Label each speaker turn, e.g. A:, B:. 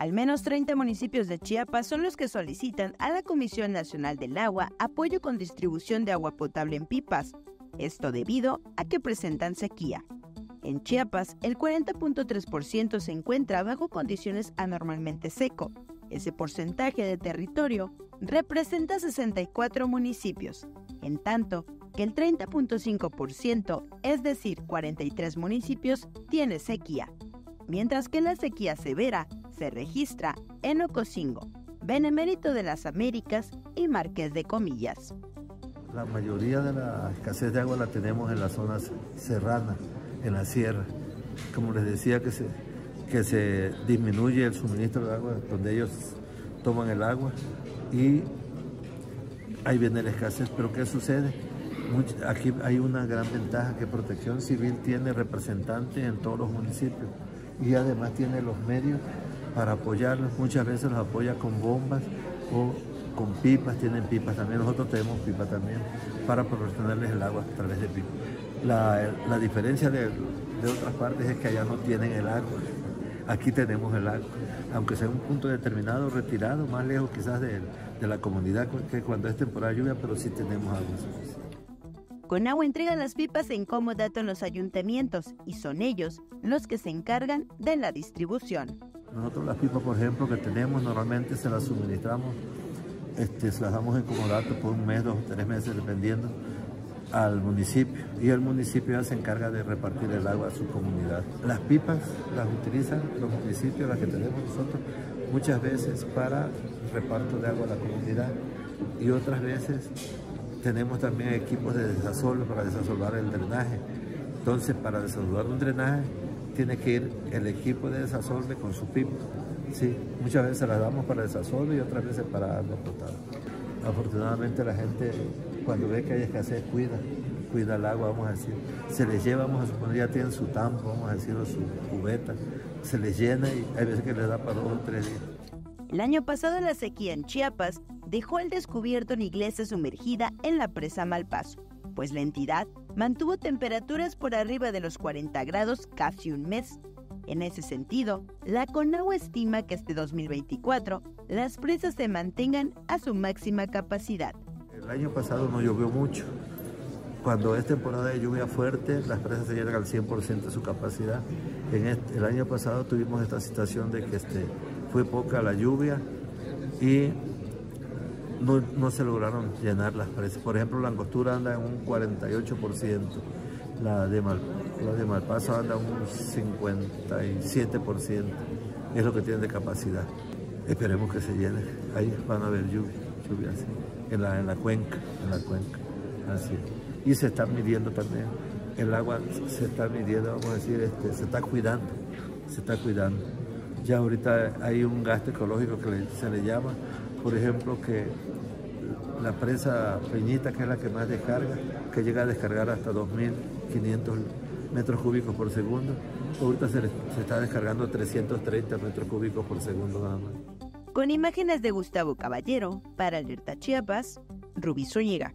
A: Al menos 30 municipios de Chiapas son los que solicitan a la Comisión Nacional del Agua apoyo con distribución de agua potable en pipas, esto debido a que presentan sequía. En Chiapas, el 40.3% se encuentra bajo condiciones anormalmente seco. Ese porcentaje de territorio representa 64 municipios, en tanto que el 30.5%, es decir, 43 municipios, tiene sequía, mientras que la sequía severa se registra en Ocosingo, Benemérito de las Américas y Marqués de Comillas.
B: La mayoría de la escasez de agua la tenemos en las zonas serranas, en la sierra. Como les decía, que se, que se disminuye el suministro de agua donde ellos toman el agua y ahí viene la escasez. Pero ¿qué sucede? aquí hay una gran ventaja que Protección Civil tiene representantes en todos los municipios y además tiene los medios para apoyarlos. Muchas veces los apoya con bombas o con pipas, tienen pipas también. Nosotros tenemos pipas también para proporcionarles el agua a través de pipas. La, diferencia de, otras partes es que allá no tienen el agua. Aquí tenemos el agua, aunque sea un punto determinado, retirado, más lejos quizás de, de la comunidad que cuando es temporada de lluvia, pero sí tenemos agua
A: con agua entregan las pipas en comodato en los ayuntamientos y son ellos los que se encargan de la distribución.
B: Nosotros las pipas, por ejemplo, que tenemos, normalmente se las suministramos, este, se las damos en comodato por un mes, dos o tres meses, dependiendo, al municipio. Y el municipio ya se encarga de repartir el agua a su comunidad. Las pipas las utilizan los municipios, las que tenemos nosotros, muchas veces para reparto de agua a la comunidad y otras veces tenemos también equipos de desasolve para desasolvar el drenaje. Entonces, para desasolvar un drenaje, tiene que ir el equipo de desasolve con su pipa. Sí, muchas veces las damos para desasolve y otras veces para agua potable. Afortunadamente la gente cuando ve que hay escasez cuida, cuida el agua, vamos a decir. Se les lleva, vamos a suponer, ya tienen su tampo, vamos a decir, su cubeta, se les llena y hay veces que les da para dos o tres días.
A: El año pasado la sequía en Chiapas dejó al descubierto una iglesia sumergida en la presa Malpaso, pues la entidad mantuvo temperaturas por arriba de los 40 grados casi un mes. En ese sentido, la CONAGUA estima que este 2024 las presas se mantengan a su máxima capacidad.
B: El año pasado no llovió mucho. Cuando es temporada de lluvia fuerte, las presas se llegan al 100% de su capacidad. En el año pasado tuvimos esta situación de que este, fue poca la lluvia y no, se lograron llenar las presas. Por ejemplo, la angostura anda en un 48%, la de, Mal, la de Malpaso anda un 57%, es lo que tiene de capacidad. Esperemos que se llene, ahí van a haber lluvia, lluvia en la, en la cuenca, en la cuenca, así. Y se está midiendo también, el agua se está midiendo, vamos a decir, este, se está cuidando, se está cuidando. Ya ahorita hay un gasto ecológico que se le llama, por ejemplo, que la presa Peñita, que es la que más descarga, que llega a descargar hasta 2.500 metros cúbicos por segundo, ahorita se, se está descargando 330 metros cúbicos por segundo nada más.
A: Con imágenes de Gustavo Caballero, para Alerta Chiapas, Rubí Zúñiga.